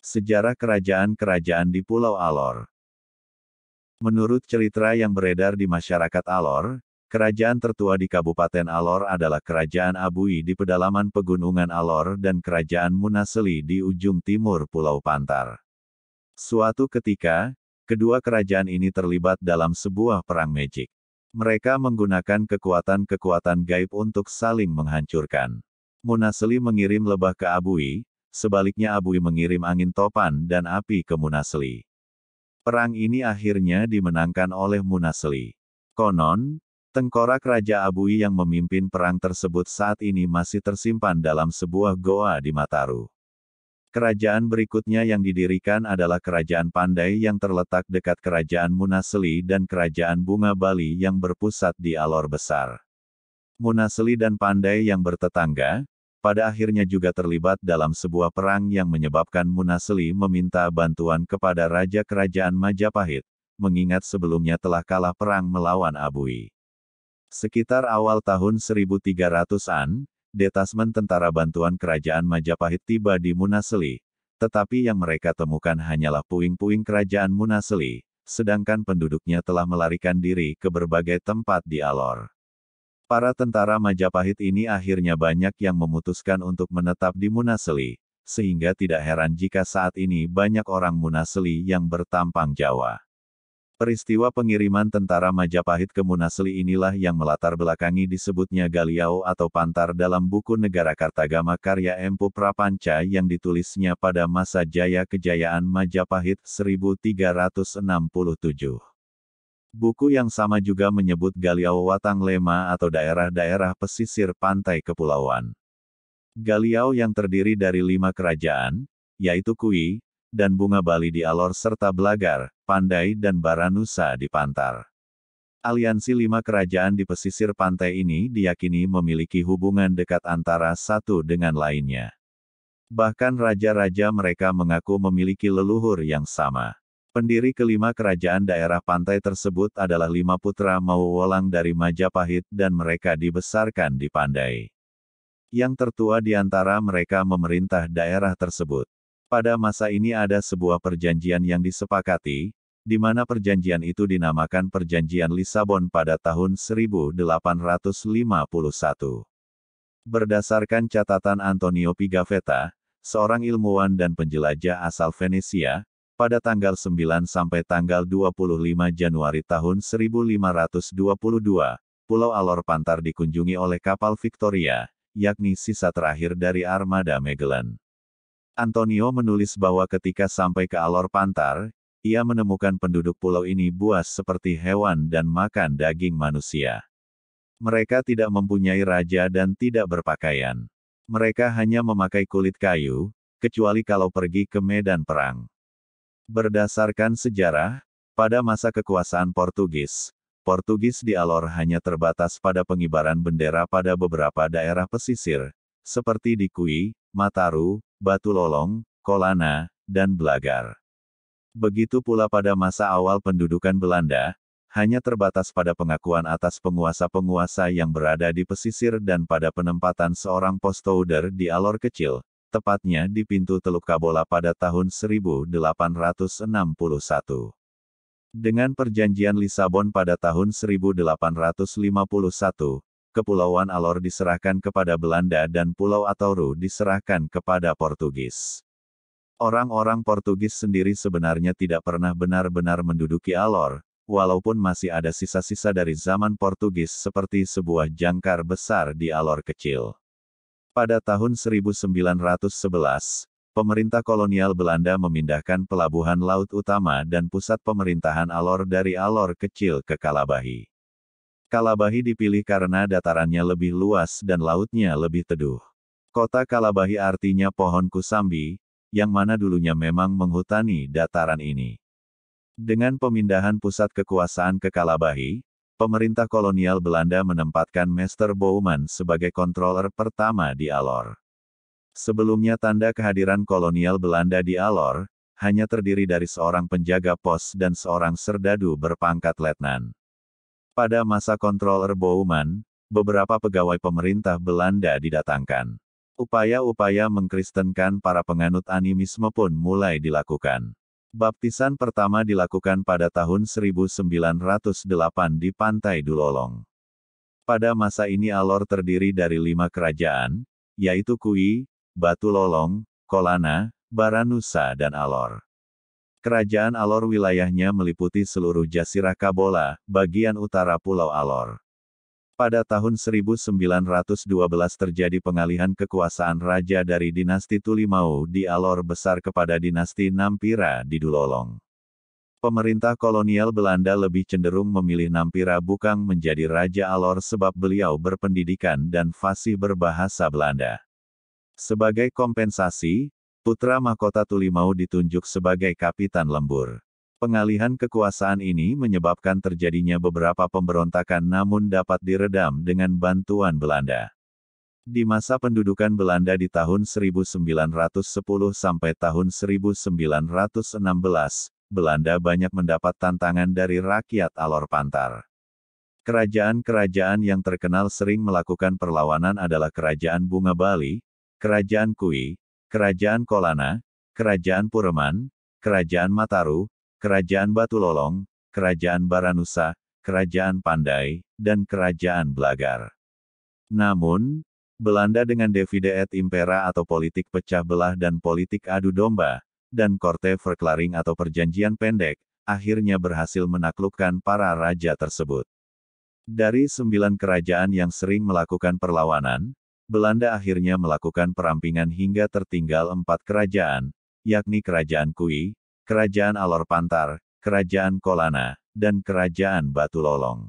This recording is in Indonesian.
Sejarah kerajaan-kerajaan di Pulau Alor Menurut cerita yang beredar di masyarakat Alor, kerajaan tertua di Kabupaten Alor adalah Kerajaan Abui di pedalaman pegunungan Alor dan Kerajaan Munaseli di ujung timur Pulau Pantar. Suatu ketika, kedua kerajaan ini terlibat dalam sebuah perang magic. Mereka menggunakan kekuatan-kekuatan gaib untuk saling menghancurkan. Munaseli mengirim lebah ke Abui, sebaliknya Abui mengirim angin topan dan api ke Munaseli. Perang ini akhirnya dimenangkan oleh Munaseli. Konon, tengkorak Raja Abui yang memimpin perang tersebut saat ini masih tersimpan dalam sebuah goa di Mataru. Kerajaan berikutnya yang didirikan adalah Kerajaan Pandai yang terletak dekat Kerajaan Munaseli dan Kerajaan Bunga Bali yang berpusat di Alor Besar. Munaseli dan Pandai yang bertetangga, pada akhirnya juga terlibat dalam sebuah perang yang menyebabkan Munaseli meminta bantuan kepada Raja Kerajaan Majapahit, mengingat sebelumnya telah kalah perang melawan Abui. Sekitar awal tahun 1300-an, detasmen tentara bantuan Kerajaan Majapahit tiba di Munaseli, tetapi yang mereka temukan hanyalah puing-puing Kerajaan Munaseli, sedangkan penduduknya telah melarikan diri ke berbagai tempat di Alor. Para tentara Majapahit ini akhirnya banyak yang memutuskan untuk menetap di Munaseli, sehingga tidak heran jika saat ini banyak orang Munaseli yang bertampang Jawa. Peristiwa pengiriman tentara Majapahit ke Munaseli inilah yang melatar belakangi disebutnya Galiau atau Pantar dalam buku Negara Kartagama karya Empu Prapanca yang ditulisnya pada masa jaya kejayaan Majapahit 1367. Buku yang sama juga menyebut Galiau Watang Lema atau daerah-daerah pesisir pantai kepulauan. Galiau yang terdiri dari lima kerajaan, yaitu Kui, dan Bunga Bali di Alor serta Belagar, Pandai dan Baranusa di Pantar. Aliansi lima kerajaan di pesisir pantai ini diyakini memiliki hubungan dekat antara satu dengan lainnya. Bahkan raja-raja mereka mengaku memiliki leluhur yang sama. Pendiri kelima kerajaan daerah pantai tersebut adalah lima putra Mauwolang dari Majapahit dan mereka dibesarkan di Pandai. Yang tertua di antara mereka memerintah daerah tersebut. Pada masa ini ada sebuah perjanjian yang disepakati, di mana perjanjian itu dinamakan Perjanjian Lisabon pada tahun 1851. Berdasarkan catatan Antonio Pigafetta, seorang ilmuwan dan penjelajah asal Venesia, pada tanggal 9 sampai tanggal 25 Januari tahun 1522, Pulau Alor Pantar dikunjungi oleh kapal Victoria, yakni sisa terakhir dari armada Magellan. Antonio menulis bahwa ketika sampai ke Alor Pantar, ia menemukan penduduk pulau ini buas seperti hewan dan makan daging manusia. Mereka tidak mempunyai raja dan tidak berpakaian. Mereka hanya memakai kulit kayu, kecuali kalau pergi ke medan perang. Berdasarkan sejarah, pada masa kekuasaan Portugis, Portugis di Alor hanya terbatas pada pengibaran bendera pada beberapa daerah pesisir, seperti di Kui, Mataru, Batu Lolong, Kolana, dan Belagar. Begitu pula pada masa awal pendudukan Belanda, hanya terbatas pada pengakuan atas penguasa-penguasa yang berada di pesisir dan pada penempatan seorang postouder di Alor kecil, tepatnya di pintu Teluk Kabola pada tahun 1861. Dengan perjanjian Lisabon pada tahun 1851, Kepulauan Alor diserahkan kepada Belanda dan Pulau Atauru diserahkan kepada Portugis. Orang-orang Portugis sendiri sebenarnya tidak pernah benar-benar menduduki Alor, walaupun masih ada sisa-sisa dari zaman Portugis seperti sebuah jangkar besar di Alor kecil. Pada tahun 1911, pemerintah kolonial Belanda memindahkan pelabuhan laut utama dan pusat pemerintahan Alor dari Alor kecil ke Kalabahi. Kalabahi dipilih karena datarannya lebih luas dan lautnya lebih teduh. Kota Kalabahi artinya pohon kusambi, yang mana dulunya memang menghutani dataran ini. Dengan pemindahan pusat kekuasaan ke Kalabahi, pemerintah kolonial Belanda menempatkan Master Bowman sebagai controller pertama di Alor. Sebelumnya tanda kehadiran kolonial Belanda di Alor, hanya terdiri dari seorang penjaga pos dan seorang serdadu berpangkat letnan. Pada masa controller Bowman, beberapa pegawai pemerintah Belanda didatangkan. Upaya-upaya mengkristenkan para penganut animisme pun mulai dilakukan. Baptisan pertama dilakukan pada tahun 1908 di Pantai Dulolong. Pada masa ini Alor terdiri dari lima kerajaan, yaitu Kui, Batu Lolong, Kolana, Baranusa dan Alor. Kerajaan Alor wilayahnya meliputi seluruh Jasirah Kabola, bagian utara Pulau Alor. Pada tahun 1912 terjadi pengalihan kekuasaan raja dari dinasti Tulimau di Alor Besar kepada dinasti Nampira di Dulolong. Pemerintah kolonial Belanda lebih cenderung memilih Nampira Bukang menjadi Raja Alor sebab beliau berpendidikan dan fasih berbahasa Belanda. Sebagai kompensasi, putra mahkota Tulimau ditunjuk sebagai Kapitan Lembur. Pengalihan kekuasaan ini menyebabkan terjadinya beberapa pemberontakan namun dapat diredam dengan bantuan Belanda. Di masa pendudukan Belanda di tahun 1910 sampai tahun 1916, Belanda banyak mendapat tantangan dari rakyat Alor Pantar. Kerajaan-kerajaan yang terkenal sering melakukan perlawanan adalah Kerajaan Bunga Bali, Kerajaan Kui, Kerajaan Kolana, Kerajaan Pureman, Kerajaan Mataru, Kerajaan Batu Lolong, Kerajaan Baranusa, Kerajaan Pandai, dan Kerajaan Blagar. Namun, Belanda dengan divide impera atau politik pecah belah dan politik adu domba, dan korte verklaring atau perjanjian pendek, akhirnya berhasil menaklukkan para raja tersebut. Dari sembilan kerajaan yang sering melakukan perlawanan, Belanda akhirnya melakukan perampingan hingga tertinggal empat kerajaan, yakni Kerajaan Kui, Kerajaan Alor Pantar, Kerajaan Kolana, dan Kerajaan Batu Lolong.